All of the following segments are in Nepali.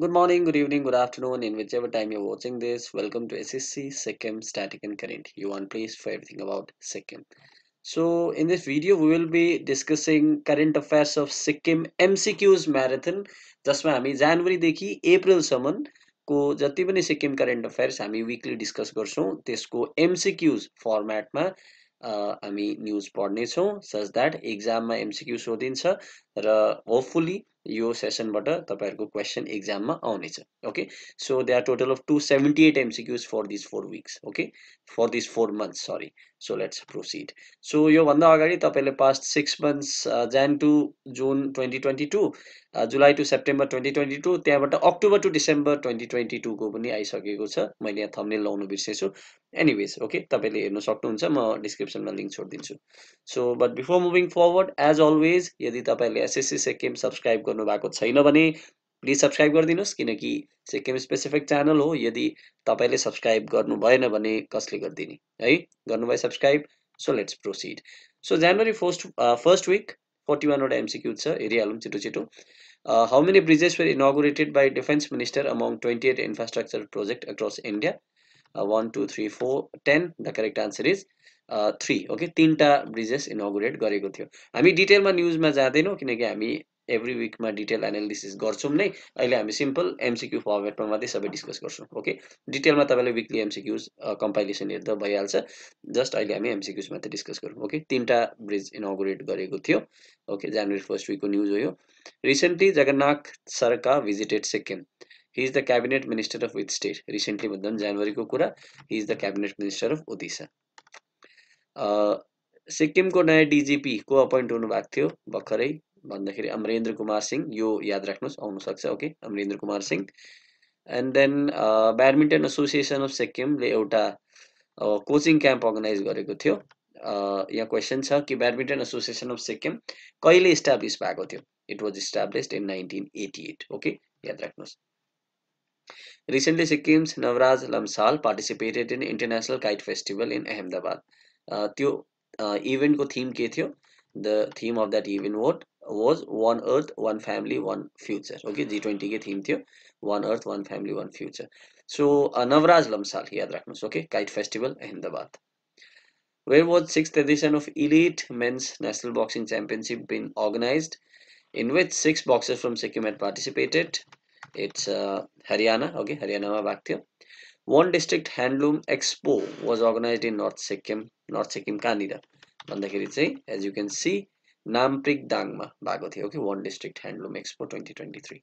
Good morning, good evening, good afternoon, in whichever time you're watching this. Welcome to SSC Sikkim Static and Current. You one place for everything about Sikkim. So, in this video, we will be discussing current affairs of Sikkim MCQs marathon. जसमा हामी जनवरीदेखि अप्रिलसम्मको जति पनि सिक्किम करेन्ट अफेयर्स हामी विकली डिस्कस गर्छौँ त्यसको एमसिक्युज फर्मेटमा हामी न्युज पढ्नेछौँ सच द्याट इक्जाममा एमसिक्यु सोधिन्छ र होपफुली यो सेसनबाट तपाईँहरूको क्वेसन इक्जाममा आउनेछ okay so they are total of two seventy eight MCQs for this four weeks okay for this four months sorry so let's proceed so योभन्दा अगाडि तपाईँले past six months Jan to June twenty twenty two July to September twenty twenty two त्यहाँबाट October to December twenty twenty टूको पनि आइसकेको छ। मैले यहाँ थम्नेल लाउनु बिर्सेछु। एनिवेज ओके तपाईँले हेर्नु सक्नुहुन्छ म डिस्क्रिप्सनमा लिङ्क छोडिदिन्छु। So but before moving forward as always यदि तपाईँले एसएससी सेकेम सब्सक्राइब गर्नुभएको छैन भने प्लिज सब्सक्राइब गरिदिनुहोस् किनकि सेकेम स्पेसिफिक च्यानल हो। यदि तपाईँले सब्सक्राइब गर्नु भएन भने कसले गरिदिने? है गर्नुभयो subscribe so let's proceed so January first first week forty वानवटा MCQ छ हेरिहालौँ छिटो छिटो। How many bridges were inaugurated by defence minister among twenty eight infrastructure project across India one two three four ten the correct answer is three okay तिनवटा ब्रिजेस इनोगुरेट गरेको थियो. हामी डिटेलमा न्युजमा जाँदैनौँ किनकि हामी एभ्री विकमा डिटेल एनालिसिस गर्छौँ नै। अहिले हामी सिम्पल एमसिक्यू फर्मेटमा मात्रै सबै डिस्कस गर्छौँ। ओके डिटेलमा तपाईँले विकली एमसिक्युज कम्पाइलेसन हेर्दा भइहाल्छ। जस्ट अहिले हामी एमसिक्युज मात्रै डिस्कस गरौँ ओके तिनवटा ब्रिज इनोगुरेट गरेको थियो। ओके जनवरी फर्स्ट विकको न्युज हो यो। रिसेन्टली जगन्नाथ सरका visited Sikkim he is the cabinet minister of with state recently भन्दा पनि जनवरीको कुरा he is the cabinet minister of Odisha सिक्किमको नयाँ डिजिपी को अपोइन्ट हुनुभएको थियो भर्खरै भन्दाखेरि अमरेन्द्र कुमार सिंह यो याद राख्नुहोस् आउनसक्छ okay Amarendra Kumar Singh and then badminton association of सिक्किमले एउटा कोचिङ क्याम्प अर्गनाइज गरेको थियो यहाँ क्वेसन छ कि ब्याडमिन्टन एसोसिएसन अफ सिक्किम कहिले इस्टाब्लिस भएको थियो it was established in nineteen eighty eight okay याद राख्नुहोस् Recently, Sikkim's Navraj Lamsal participated in International Kite Festival in Ahmedabad. त्यो इभेन्टको थिम के थियो the theme of that event what was one earth one family one future okay G ट्वेन्टीकै theme थियो one earth one family one future so Navraj Lamsal याद राख्नुहोस् okay kite festival Ahmedabad Where was sixth edition of Elite Men's National Boxing Championship been organized, in which six boxers from Sikkim had participated? It's uh, Haryana. Okay, Haryana भएको थियो one district handloom expo was organise in north Sikkim north Sikkim कहाँनिर भन्दाखेरि चाहिँ as you can see Namprik दाङमा भएको थियो कि one district handloom expo twenty twenty three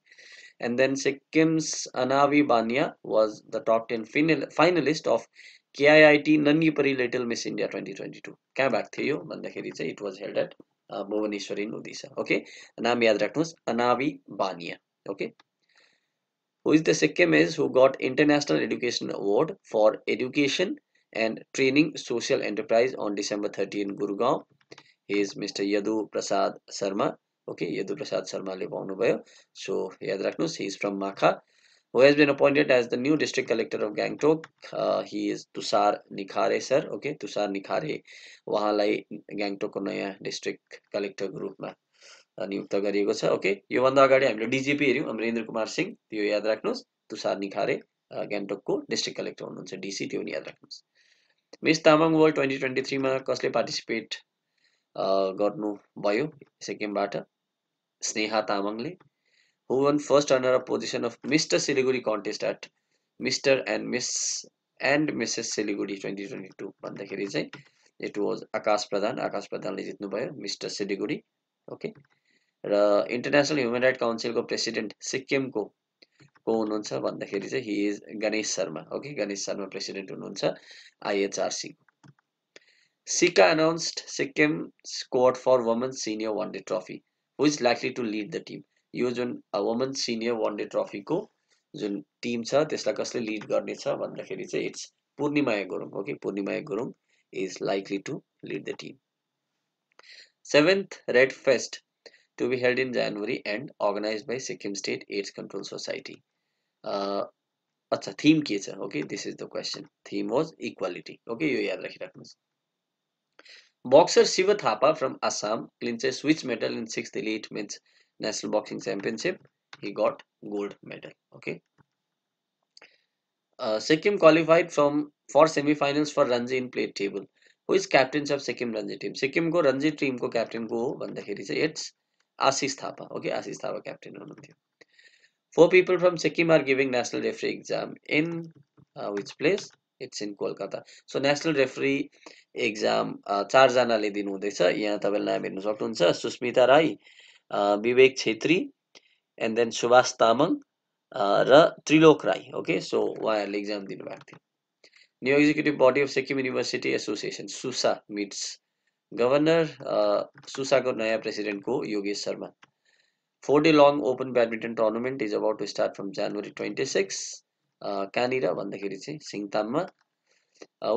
and then Sikkim's Anavi Bania was the top ten final finalist of KIIT Nanhipari little miss India twenty twenty two कहाँ भएको थियो यो? भन्दाखेरि चाहिँ it was held at Bhubaneswar in Odisha okay नाम याद राख्नुहोस् Anavi Bania okay who is the second is who got International Education Award for Education and Training Social Enterprise on December 13 Gurugram. He is Mr. Yadu Prasad Sharma. Okay, Yadu Prasad Sharma le bhayo. So yaad he is from Makha who has been appointed as the new district collector of Gangtok. Uh, he is Tusar Nikhare sir. Okay, Tusar Nikhare wahan Gangtok naya district collector group. नियुक्त गरिएको छ। ओके योभन्दा अगाडि हामीले डिजिपी हेऱ्यौँ अमरेन्द्र कुमार सिंह त्यो याद राख्नुहोस्। तुषार निखारे गान्तोकको डिस्ट्रिक्ट कलेक्टर हुनुहुन्छ डिसी त्यो पनि याद राख्नुहोस्। Miss Tamang world twenty twenty थ्रीमा कसले पार्टिसिपेट गर्नुभयो सिक्किमबाट? स्नेहा तामाङले। Who won first honour of position of mister Siliguri contest at mister and miss and missus Siliguri twenty twenty two भन्दाखेरि चाहिँ इट वाज आकाश प्रधान। आकाश प्रधानले जित्नुभयो मिस्टर सिलिगुडी। ओके। र इन्टरनेसनल ह्युमन राइट काउन्सिलको प्रेसिडेन्ट सिक्किमको को हुनुहुन्छ भन्दाखेरि चाहिँ he is Ganesh Sharma okay Ganesh Sharma president हुनुहुन्छ आइएचआरसी सिका announced Sikkim squad for women's senior one day trophy who is likely to lead the team यो जुन वुमेन्स सिनियर वान डे ट्रफीको जुन टिम छ त्यसलाई कसले लिड गर्नेछ भन्दाखेरि चाहिँ it's Purnimaya Gurung okay Purnimaya Gurung is likely to lead the team seventh red fest to be held in January and organized by Sikkim State AIDS Control Society. Uh, अच्छा थीम के छ okay this is the question theme was equality okay यो याद राखिराख्नुहोस् boxer Shiv Thapa from Assam clinches which medal in six elite means national boxing championship he got gold medal okay uh, Sikkim qualified from for semi-finals for Ranji in plate table. Who is captains of Sikkim Ranji team? Sikkim को Ranji team को captain को भन्दाखेरि चाहिँ it's Ashish Thapa okay Ashish Thapa captain हुनुहुन्थ्यो four people from Sikkim are giving national referee exam in which place it's in Kolkata so national referee exam चारजनाले दिनुहुँदैछ यहाँ तपाईँले नाम हेर्नु सक्नुहुन्छ सुस्मिता राई विवेक छेत्री एन्ड देन सुभाष तामाङ र त्रिलोक राई ओके सो उहाँहरूले इक्जाम दिनुभएको थियो new executive body of Sikkim university association SUSA meets governor सुसाको नयाँ प्रेसिडेन्टको Yogesh Sharma. Four day long open badminton tournament is about to start from January twenty six कहाँनिर भन्दाखेरि चाहिँ सिङताममा।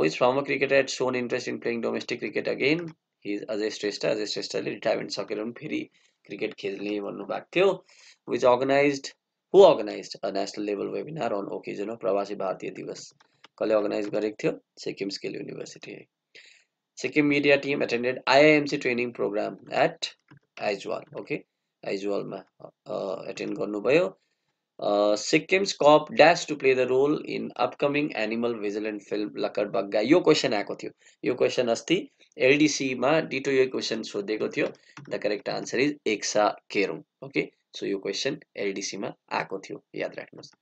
Which former cricketer at shown interest in playing domestic cricket again his Ajay Shrestha Ajay श्रेष्ठले रिटायरमेन्ट सकेर पनि फेरि क्रिकेट खेल्ने भन्नुभएको थियो। Which organise who organise a national level webinar on occasion of Pravasi Bharatiya Divas कसले अर्गनाइज गरेको थियो? Sikkim skill university Sikkim media team attended IIMC training programme at Aizawl okay आइजवालमा attend गर्नुभयो। Sikkim's cup dash to play the role in upcoming animal vigilante film Lakkad Bagga यो क्वेसन आएको थियो। यो क्वेसन अस्ति एलडिसीमा डिटो यो क्वेसन सोधेको थियो। द करेक्ट आन्सर इज एक्सा केरुङ ओके सो यो क्वेसन एलडिसीमा आएको थियो। याद राख्नुहोस्।